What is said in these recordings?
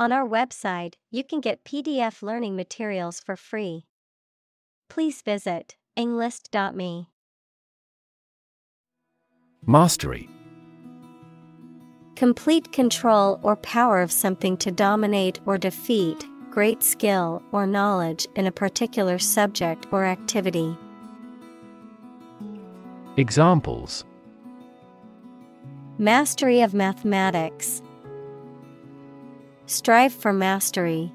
On our website, you can get PDF learning materials for free. Please visit englist.me. Mastery Complete control or power of something to dominate or defeat, great skill or knowledge in a particular subject or activity. Examples Mastery of mathematics. Strive for mastery.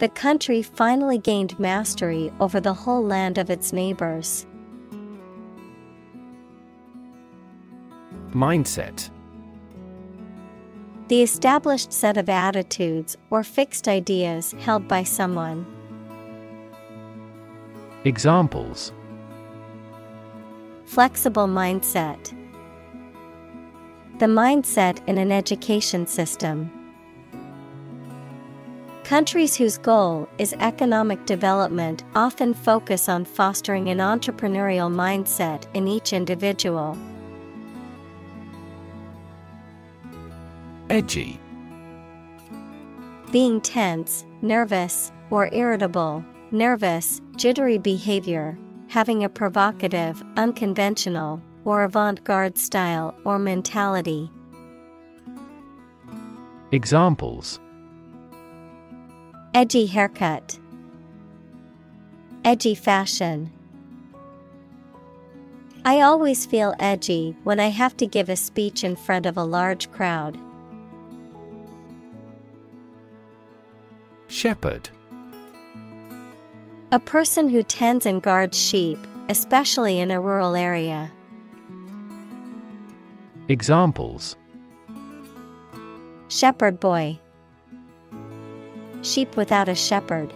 The country finally gained mastery over the whole land of its neighbors. Mindset The established set of attitudes or fixed ideas held by someone. Examples Flexible mindset. The mindset in an education system. Countries whose goal is economic development often focus on fostering an entrepreneurial mindset in each individual. Edgy Being tense, nervous, or irritable, nervous, jittery behavior, having a provocative, unconventional, or avant garde style or mentality. Examples Edgy haircut, Edgy fashion. I always feel edgy when I have to give a speech in front of a large crowd. Shepherd A person who tends and guards sheep, especially in a rural area. Examples Shepherd boy, Sheep without a shepherd.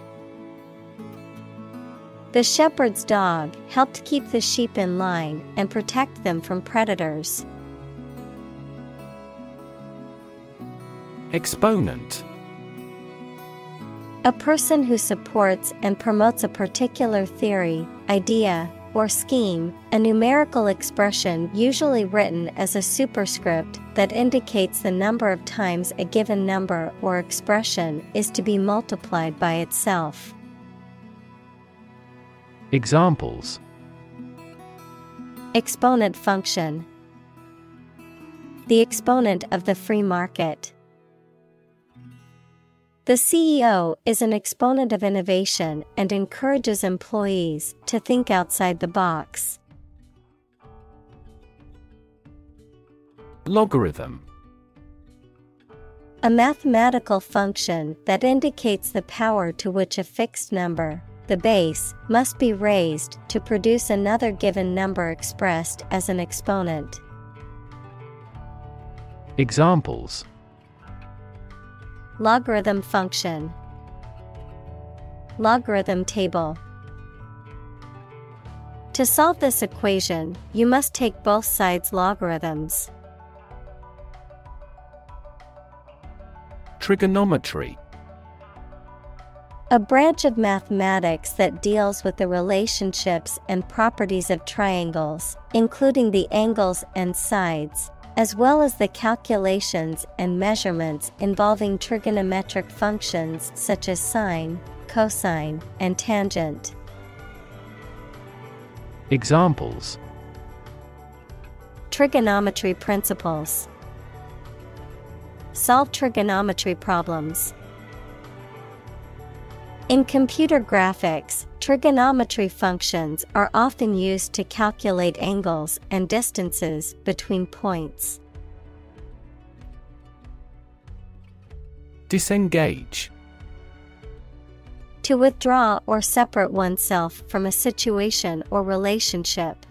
The shepherd's dog helped keep the sheep in line and protect them from predators. Exponent A person who supports and promotes a particular theory, idea, or scheme, a numerical expression usually written as a superscript that indicates the number of times a given number or expression is to be multiplied by itself. Examples Exponent function The exponent of the free market. The CEO is an exponent of innovation and encourages employees to think outside the box. Logarithm A mathematical function that indicates the power to which a fixed number, the base, must be raised to produce another given number expressed as an exponent. Examples Logarithm function, Logarithm table. To solve this equation, you must take both sides' logarithms. Trigonometry A branch of mathematics that deals with the relationships and properties of triangles, including the angles and sides, as well as the calculations and measurements involving trigonometric functions such as sine, cosine, and tangent. Examples Trigonometry principles Solve trigonometry problems. In computer graphics, trigonometry functions are often used to calculate angles and distances between points. Disengage To withdraw or separate oneself from a situation or relationship.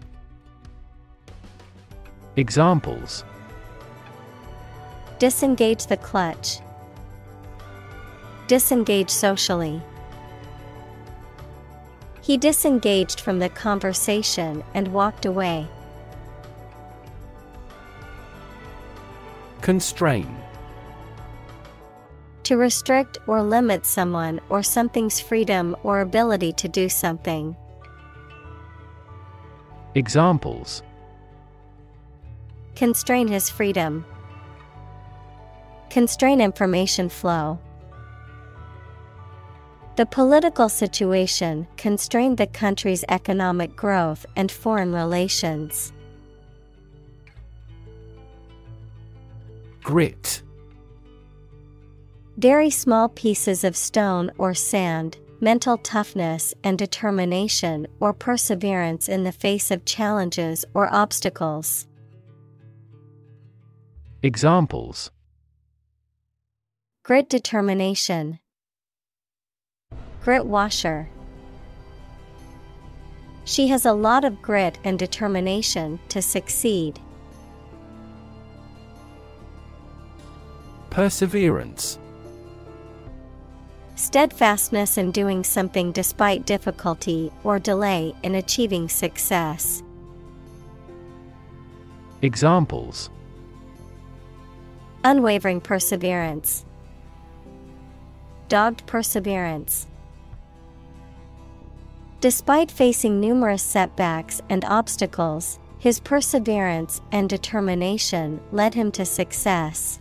Examples Disengage the clutch. Disengage socially. He disengaged from the conversation and walked away. Constrain To restrict or limit someone or something's freedom or ability to do something. Examples Constrain his freedom. Constrain information flow. The political situation constrained the country's economic growth and foreign relations. Grit Very small pieces of stone or sand, mental toughness and determination or perseverance in the face of challenges or obstacles. Examples Grit determination. Grit washer. She has a lot of grit and determination to succeed. Perseverance Steadfastness in doing something despite difficulty or delay in achieving success. Examples Unwavering perseverance. Dogged perseverance. Despite facing numerous setbacks and obstacles, his perseverance and determination led him to success.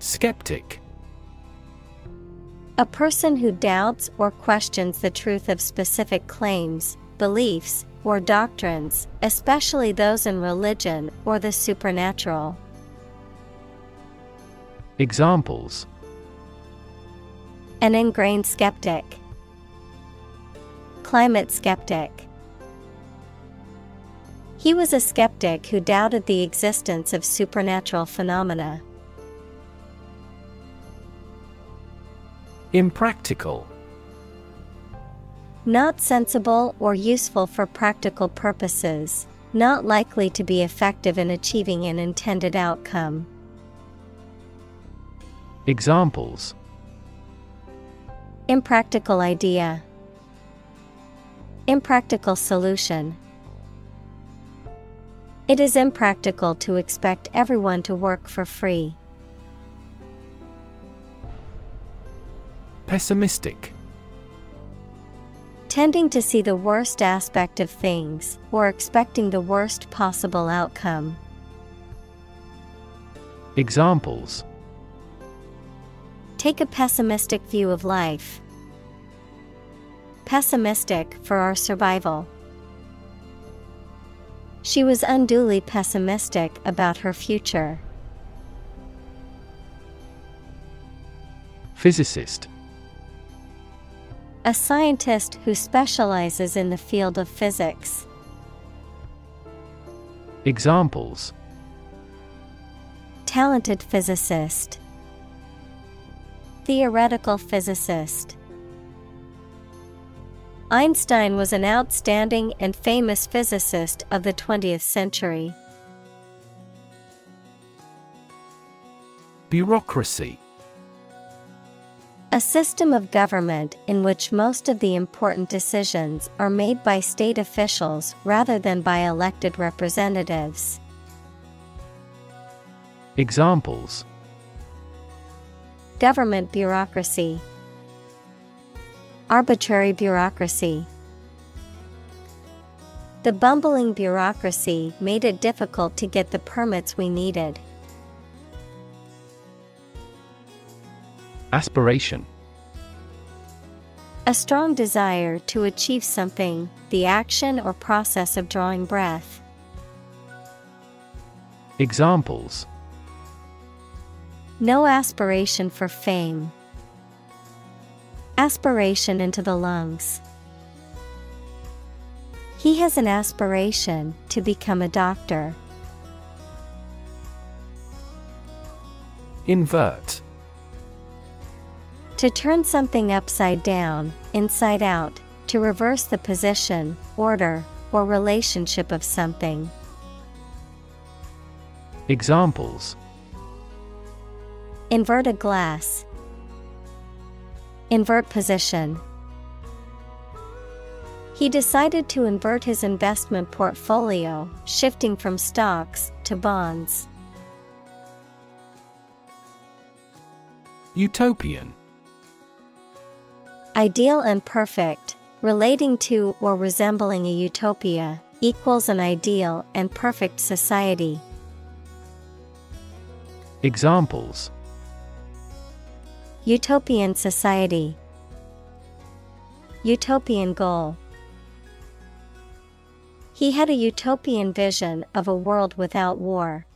Skeptic A person who doubts or questions the truth of specific claims, beliefs, or doctrines, especially those in religion or the supernatural. Examples An ingrained skeptic, Climate skeptic. He was a skeptic who doubted the existence of supernatural phenomena. Impractical Not sensible or useful for practical purposes, not likely to be effective in achieving an intended outcome. Examples Impractical idea, Impractical solution. It is impractical to expect everyone to work for free. Pessimistic Tending to see the worst aspect of things or expecting the worst possible outcome. Examples Take a pessimistic view of life. Pessimistic for our survival. She was unduly pessimistic about her future. Physicist A scientist who specializes in the field of physics. Examples Talented physicist. Theoretical physicist. Einstein was an outstanding and famous physicist of the 20th century. Bureaucracy A system of government in which most of the important decisions are made by state officials rather than by elected representatives. Examples Government bureaucracy, Arbitrary bureaucracy. The bumbling bureaucracy made it difficult to get the permits we needed. Aspiration A strong desire to achieve something, the action or process of drawing breath. Examples No aspiration for fame. Aspiration into the lungs. He has an aspiration to become a doctor. Invert To turn something upside down, inside out, to reverse the position, order, or relationship of something. Examples Invert a glass. Invert position. He decided to invert his investment portfolio, shifting from stocks to bonds. Utopian Ideal and perfect, relating to or resembling a utopia, equals an ideal and perfect society. Examples Utopian society, Utopian goal. He had a utopian vision of a world without war.